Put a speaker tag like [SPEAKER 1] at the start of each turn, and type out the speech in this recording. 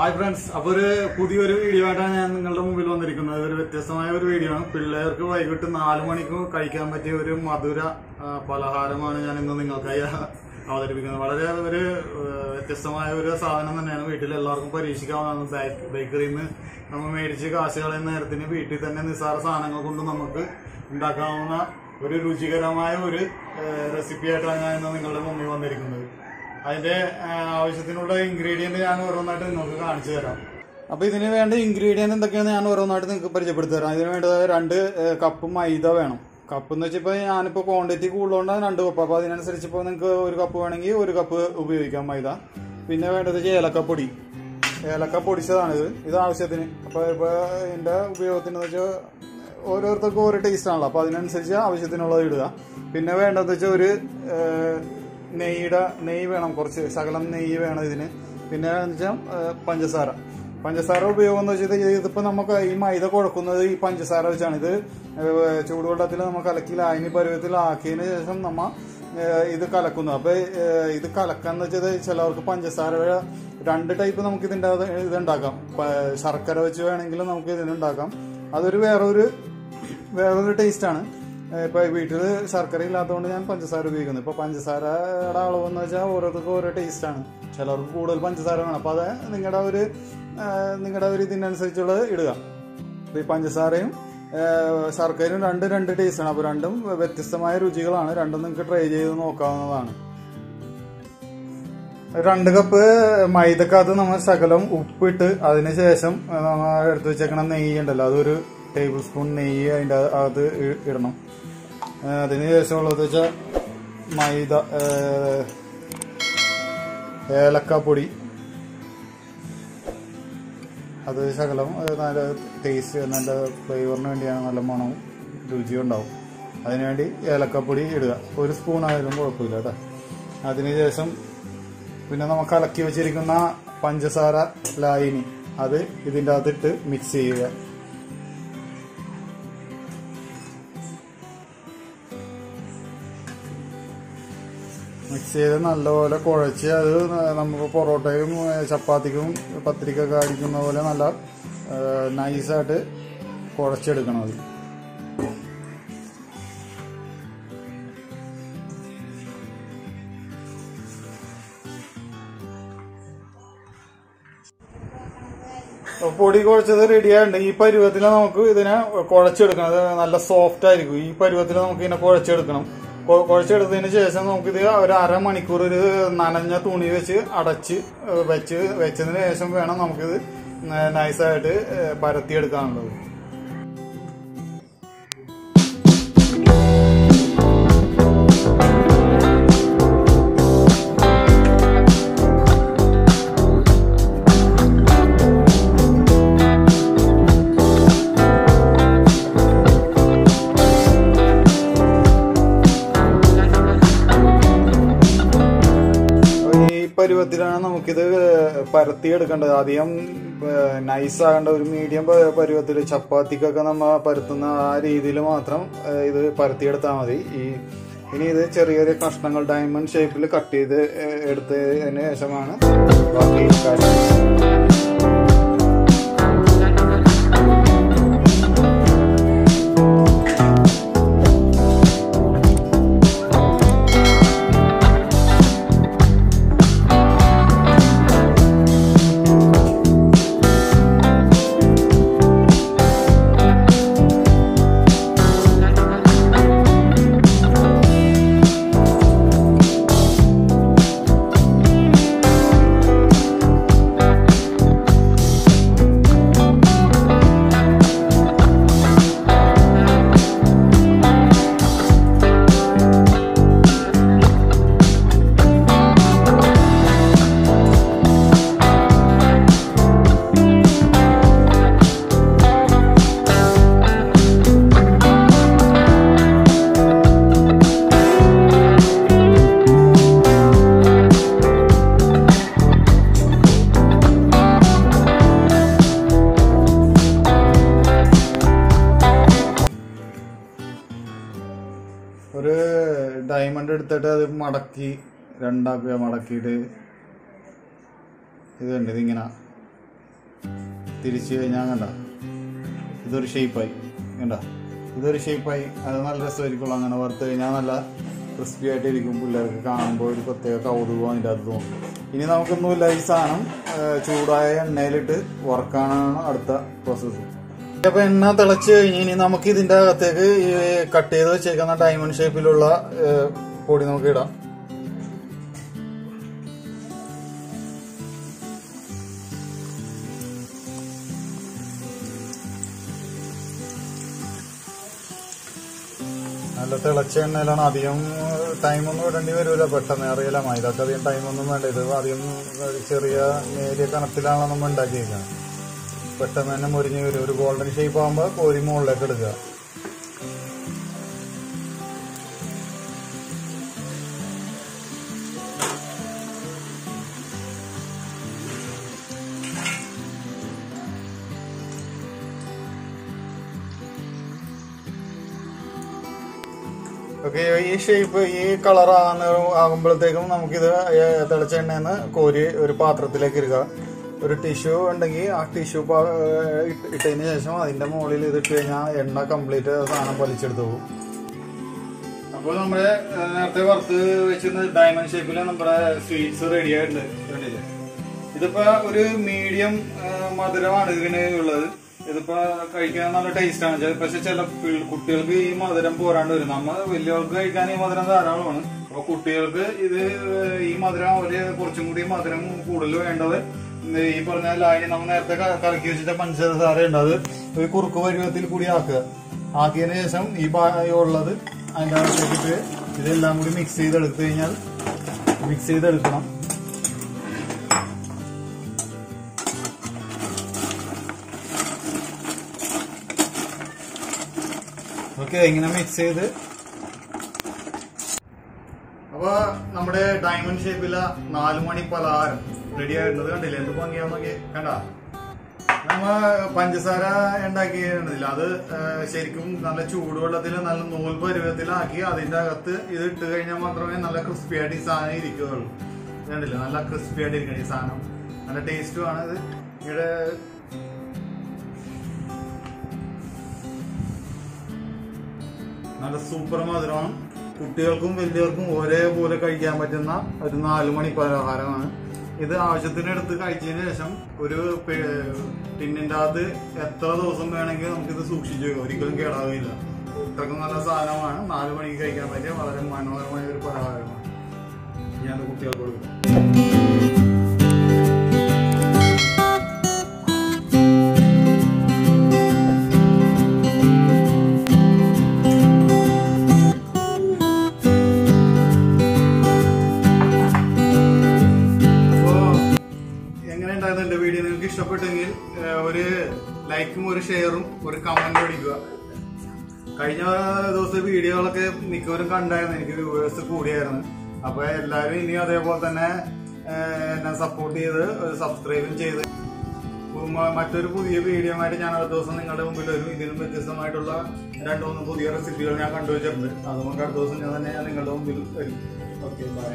[SPEAKER 1] Hi friends അപ്പൊ ഒരു പുതിയൊരു വീഡിയോ ആയിട്ടാണ് ഞാൻ നിങ്ങളുടെ മുമ്പിൽ വന്നിരിക്കുന്നത്. ഒരു വ്യത്യസ്തമായ ഒരു വീഡിയോ ആണ്. പിള്ളേർക്ക് വൈകിട്ട് നാലു മണിക്ക് കഴിക്കാൻ പറ്റിയ ഒരു മധുര പലഹാരമാണ് ഞാൻ ഇന്ന് നിങ്ങൾക്കായി അവതരിപ്പിക്കുന്നത്. വളരെ ഒരു വ്യത്യസ്തമായ ഒരു സാധനം തന്നെയാണ് വീട്ടിൽ എല്ലാവർക്കും പരീക്ഷിക്കാവുന്നതാണ്. ബേക്കറിയിൽ നിന്ന് നമ്മൾ മേടിച്ച് കാശ് കളയുന്ന നേരത്തിന് വീട്ടിൽ തന്നെ നിസ്സാര സാധനങ്ങൾ കൊണ്ട് നമുക്ക് ഉണ്ടാക്കാവുന്ന ഒരു രുചികരമായ ഒരു റെസിപ്പി ആയിട്ടാണ് ഞാൻ ഇന്ന് നിങ്ങളുടെ മുമ്പിൽ വന്നിരിക്കുന്നത്. അതിന്റെ ആവശ്യത്തിനുള്ള ഇൻഗ്രീഡിയന്റ് ഞാൻ ഓരോന്നായിട്ട് നിങ്ങൾക്ക് കാണിച്ചു തരാം. അപ്പൊ ഇതിന് വേണ്ട ഇൻഗ്രീഡിയന്റ് എന്തൊക്കെയാണ് ഞാൻ ഓരോന്നായിട്ട് നിങ്ങൾക്ക് പരിചയപ്പെടുത്തി തരാം. ഇതിന് വേണ്ടത് രണ്ട് കപ്പ് മൈദ വേണം. കപ്പ് എന്ന് വെച്ചപ്പോ ഞാനിപ്പോ ക്വാണ്ടിറ്റി കൂടുതലുകൊണ്ട് രണ്ട് കപ്പ് അപ്പൊ അതിനനുസരിച്ച് ഇപ്പോൾ നിങ്ങൾക്ക് ഒരു കപ്പ് വേണമെങ്കിൽ ഒരു കപ്പ് ഉപയോഗിക്കാം മൈദ. പിന്നെ വേണ്ടത് ഏലക്കപ്പൊടി. ഏലക്ക പൊടിച്ചതാണ് ഇത് ആവശ്യത്തിന്. അപ്പൊ ഇപ്പൊ ഇതിന്റെ ഉപയോഗത്തിന് വെച്ചാൽ ഓരോരുത്തർക്കും ഓരോ ടേസ്റ്റ് ആണല്ലോ. അപ്പൊ അതിനനുസരിച്ച് ആവശ്യത്തിനുള്ളത് ഇടുക. പിന്നെ വേണ്ടതെന്ന് വെച്ചാൽ ഒരു നെയ്യുടെ നെയ്യ് വേണം കുറച്ച് ശകലം നെയ്യ് വേണം ഇതിന്. പിന്നെ എന്ന് വെച്ചാൽ പഞ്ചസാര. പഞ്ചസാര ഉപയോഗം എന്ന് വെച്ചാൽ ഇതിപ്പോൾ നമുക്ക് ഈ മൈദ കുഴക്കുന്നത് ഈ പഞ്ചസാര വെച്ചാണ്. ഇത് ചൂടുവെള്ളത്തിൽ നമ്മൾ കലക്കി ലായനി പരുവത്തിലാക്കിയതിന് ശേഷം നമ്മൾ ഇത് കലക്കുന്നു. അപ്പോൾ ഇത് കലക്കാന്ന് വെച്ചത് ചിലവർക്ക് പഞ്ചസാര രണ്ട് ടൈപ്പ് നമുക്ക് ഇതിന്റെ ഇതുണ്ടാക്കാം. ശർക്കര വെച്ച് വേണമെങ്കിലും നമുക്ക് ഇതിനുണ്ടാക്കാം. അതൊരു വേറൊരു വേറൊരു ടേസ്റ്റാണ് ഇപ്പൊ വീട്ടിൽ ശർക്കര ഇല്ലാത്തതുകൊണ്ട് ഞാൻ പഞ്ചസാര ഉപയോഗിക്കുന്നു. ഇപ്പൊ പഞ്ചസാരയുടെ അളവ് എന്ന് വെച്ചാൽ ഓരോരുത്തർക്കും ഓരോ ടേസ്റ്റാണ് ചിലർക്ക് കൂടുതൽ പഞ്ചസാര വേണം. അപ്പൊ അത് നിങ്ങളുടെ ഒരു നിങ്ങളുടെ ഒരു ഇതിനനുസരിച്ചുള്ളത് ഇടുക. അപ്പൊ ഈ പഞ്ചസാരയും ശർക്കരയും രണ്ട് രണ്ട് ടേസ്റ്റാണ് അപ്പോൾ രണ്ടും വ്യത്യസ്തമായ രുചികളാണ്. രണ്ടും നിങ്ങൾക്ക് ട്രൈ ചെയ്ത് നോക്കാവുന്നതാണ്. രണ്ട് കപ്പ് മൈദക്കകത്ത് നമ്മൾ ശകലം ഉപ്പിട്ട് അതിനുശേഷം നമ്മൾ എടുത്തു വെച്ചേക്കണ നെയ്യ് ഉണ്ടല്ലോ അതൊരു ടേബിൾ സ്പൂൺ നെയ്യ് അതിന്റെ അകത്ത് ഇടണം. അതിന് ശേഷമുള്ളത് വെച്ചാൽ മൈദ ഏലക്കപ്പൊടി അത് ശകലം നല്ല ടേസ്റ്റ് നല്ല ഫ്ലേവറിന് വേണ്ടിയാണ് നല്ല മണവും രുചിയും ഉണ്ടാവും. അതിനുവേണ്ടി ഏലക്കപ്പൊടി ഇടുക. ഒരു സ്പൂൺ ആയാലും കുഴപ്പമില്ല കേട്ടോ അതിനുശേഷം പിന്നെ നമുക്ക് അലക്കി വെച്ചിരിക്കുന്ന പഞ്ചസാര ലായിനി അത് ഇതിന്റെ അകത്തിട്ട് മിക്സ് ചെയ്യുക. മിക്സ് ചെയ്ത് നല്ലപോലെ കുഴച്ച് അത് നമുക്ക് പൊറോട്ടയും ചപ്പാത്തിക്കും പത്തിരിക്കൊക്കെ അടിക്കുന്ന പോലെ നല്ല നൈസായിട്ട് കുഴച്ചെടുക്കണം അത്. പൊടി കുഴച്ചത് റെഡി ആയിട്ടുണ്ട്. ഈ പരുവത്തിൽ നമുക്ക് ഇതിനെ കുഴച്ചെടുക്കണം. അത് നല്ല സോഫ്റ്റ് ആയിരിക്കും. ഈ പരുവത്തിൽ നമുക്ക് ഇതിനെ കുഴച്ചെടുക്കണം. കുഴച്ചെടുത്തതിന് ശേഷം നമുക്കിത് ഒരു അരമണിക്കൂർ ഒരു നനഞ്ഞ തുണി വെച്ച് അടച്ച് വെച്ച് വെച്ചതിന് ശേഷം വേണം നമുക്കിത് നൈസായിട്ട് പരത്തിയെടുക്കാനുള്ളത്. നമുക്കിത് പരത്തിയെടുക്കേണ്ടത്. അധികം നൈസ് ആകേണ്ട ഒരു മീഡിയം പരുവത്തിൽ ചപ്പാത്തിക്കൊക്കെ നമ്മൾ പരത്തുന്ന ആ രീതിയിൽ മാത്രം ഇത് പരത്തിയെടുത്താൽ മതി. ഈ ഇനി ഇത് ചെറിയ ചെറിയ കഷ്ണങ്ങൾ ഡയമണ്ട് ഷേപ്പിൽ കട്ട് ചെയ്ത് എടുത്തതിന് ശേഷമാണ് ബാക്കി എടുത്തിട്ട് അത് മടക്കി രണ്ടാക്കുക മടക്കിയിട്ട് ഇത് കണ്ട് ഇതിങ്ങനെ തിരിച്ചു കഴിഞ്ഞാൽ കണ്ട? ഇതൊരു ഷേപ്പായി കണ്ട? ഇതൊരു ഷേപ്പായി അത് നല്ല രസമായിരിക്കുള്ളൂ. അങ്ങനെ വറുത്ത് കഴിഞ്ഞാൽ നല്ല ക്രിസ്പി ആയിട്ടിരിക്കും. പിള്ളേർക്ക് കാണുമ്പോൾ ഒരു പ്രത്യേക കൗതുകം അതിന്റെ അത് തോന്നും. ഇനി നമുക്കൊന്നുമില്ല ഈ സാധനം ചൂടായ എണ്ണയിലിട്ട് വറക്കാനാണ് അടുത്ത പ്രോസസ്സ് അപ്പൊ എണ്ണ തിളച്ച് കഴിഞ്ഞ് ഇനി നമുക്ക് ഇതിന്റെ അകത്തേക്ക് ഈ കട്ട് ചെയ്ത് വെച്ചേക്കുന്ന ഡയമണ്ട് ഷേപ്പിലുള്ള പൊടി നമുക്ക് ഇടാം. നല്ല തിളച്ച എണ്ണയിലാണ് അധികം ടൈമൊന്നും ഇടേണ്ടി വരില്ല പെട്ടെന്ന് അറിയില്ല. മൈദക്ക് അധികം ടൈമൊന്നും വേണ്ട. ഇത് അധികം ചെറിയ നേരിയ കണത്തിലാണ് നമ്മൾ ഉണ്ടാക്കിയിരിക്കുന്നത് പെട്ടെന്ന് തന്നെ മുരിഞ്ഞ് വരും. ഒരു ഗോൾഡൻ ഷേപ്പ് ആകുമ്പോൾ കോരി മുകളിലേക്ക് എടുക്കുക ഓക്കെ ഈ ഷേപ്പ് ഈ കളർ ആകുന്ന ആകുമ്പോഴത്തേക്കും നമുക്കിത് തിളച്ച എണ്ണയെന്ന് കോരി ഒരു പാത്രത്തിലേക്ക് ഇടുക. ഒരു ടിഷ്യൂ ഉണ്ടെങ്കിൽ ആ ടിഷ്യൂ ഇട്ടതിന് ശേഷം അതിന്റെ മുകളിൽ ഇത് ഇട്ട് കഴിഞ്ഞാൽ എണ്ണ കംപ്ലീറ്റ് സാധനം വലിച്ചെടുത്ത് പോകും. അപ്പോൾ നമ്മുടെ നേരത്തെ വറുത്ത് വെച്ചിരുന്ന ഡയമണ്ട് ഷേപ്പിൽ നമ്മുടെ സ്വീറ്റ്സ് റെഡി ആയിട്ടുണ്ട്. ഇതിപ്പോ ഒരു മീഡിയം മധുരമാണ് ഇതിന് ഉള്ളത്. ഇതിപ്പോ കഴിക്കാൻ നല്ല ടേസ്റ്റ് ആണ്. പക്ഷെ ചില കുട്ടികൾക്ക് ഈ മധുരം പോരാണ്ട് വരും. നമ്മൾ വലിയവർക്ക് കഴിക്കാൻ ഈ മധുരം ധാരാളമാണ്. അപ്പൊ കുട്ടികൾക്ക് ഇത് ഈ മധുരം അവർ കുറച്ചും കൂടി മധുരം കൂടുതൽ വേണ്ടത്. ഈ പറഞ്ഞ ലായനി നമ്മൾ നേരത്തെ കലക്കി വെച്ചിട്ട് പഞ്ചസാര ഉണ്ട്. അത് ഒരു കുറുക്ക് പരുവത്തിൽ കൂടി ആക്കുക. ആക്കിയതിനു ശേഷം ഈ ഉള്ളത് അതിന്റെ അകത്തേക്കിട്ട് ഇതെല്ലാം കൂടി മിക്സ് ചെയ്തെടുത്തു കഴിഞ്ഞാൽ മിക്സ് ചെയ്തെടുക്കണം. ഓക്കെ ഇങ്ങനെ മിക്സ് ചെയ്ത്? അപ്പൊ നമ്മുടെ ഡയമണ്ട് ഷേപ്പില നാലുമണി പലഹാരം റെഡി ആയിരുന്നത് കണ്ടില്ലേ? എന്ത് ഭംഗിയാ നോക്കി കണ്ട? നമ്മ പഞ്ചസാര ഉണ്ടാക്കിയിട്ടുണ്ടല്ല അത് ശരിക്കും നല്ല ചൂടുവെള്ളത്തിൽ നല്ല നൂൽ പരുവത്തിലാക്കി അതിന്റെ അകത്ത് ഇത് ഇട്ട് കഴിഞ്ഞാൽ മാത്രമേ നല്ല ക്രിസ്പി ആയിട്ട് ഈ സാധനം ഇരിക്കുകയുള്ളൂ. കണ്ടില്ലേ? നല്ല ക്രിസ്പി ആയിട്ട് ഇരിക്കണം ഈ സാധനം. നല്ല ടേസ്റ്റുമാണ് ഇത്. ഇവിടെ നല്ല സൂപ്പർ മധുരമാണ്. കുട്ടികൾക്കും വലിയവർക്കും ഒരേപോലെ കഴിക്കാൻ പറ്റുന്ന ഒരു നാലു മണി പലഹാരമാണ്. ഇത് ആവശ്യത്തിനെടുത്ത് കഴിച്ചതിന് ശേഷം ഒരു ടിന്നിന്റെ അകത്ത് എത്ര ദിവസം വേണമെങ്കിൽ നമുക്കിത് സൂക്ഷിച്ചു വെക്കാം. ഒരിക്കലും കേടാവില്ല. ഇത്രക്കും നല്ല സാധനമാണ്. നാലു മണിക്ക് കഴിക്കാൻ പറ്റിയ വളരെ മനോഹരമായ ഒരു പലഹാരമാണ്. ഞാൻ കുട്ടികൾക്ക് കൊടുക്കും. വീഡിയോ നിങ്ങൾക്ക് ഇഷ്ടപ്പെട്ടെങ്കിൽ ഒരു ലൈക്കും ഒരു ഷെയറും ഒരു കമന്റും അടിക്കുക. കഴിഞ്ഞ ദിവസത്തെ വീഡിയോകളൊക്കെ മിക്കവരും കണ്ടായിരുന്നു. എനിക്ക് വ്യൂവേഴ്സ് കൂടിയായിരുന്നു. അപ്പൊ എല്ലാവരും ഇനി അതേപോലെ തന്നെ എന്നെ സപ്പോർട്ട് ചെയ്ത് സബ്സ്ക്രൈബും ചെയ്ത്. മറ്റൊരു പുതിയ വീഡിയോ ആയിട്ട് ഞാൻ അടുത്ത ദിവസം നിങ്ങളുടെ മുമ്പിൽ വരും. ഇതിനും വ്യത്യസ്തമായിട്ടുള്ള രണ്ടു മൂന്ന് പുതിയ റെസിപ്പികൾ ഞാൻ കണ്ടുവച്ചിട്ടുണ്ട്. അതുകൊണ്ട് അടുത്ത ദിവസം ഞാൻ തന്നെ നിങ്ങളുടെ മുമ്പിൽ വരും. Okay bye